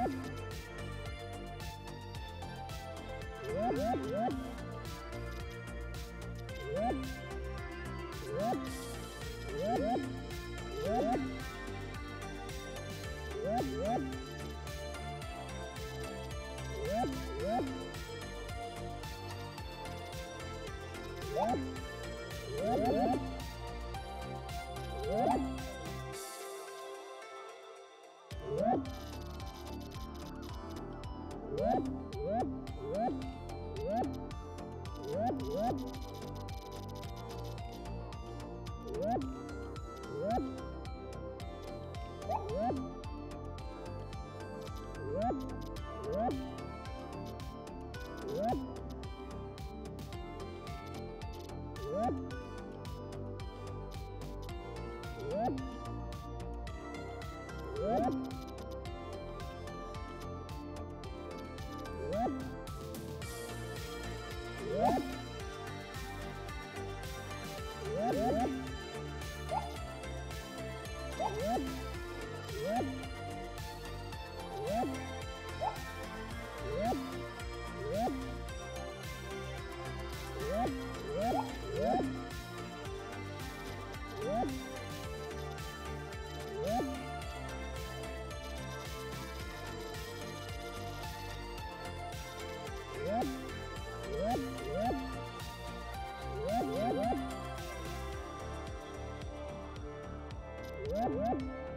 Woo! Whoop, Woo! Woo! Whoop.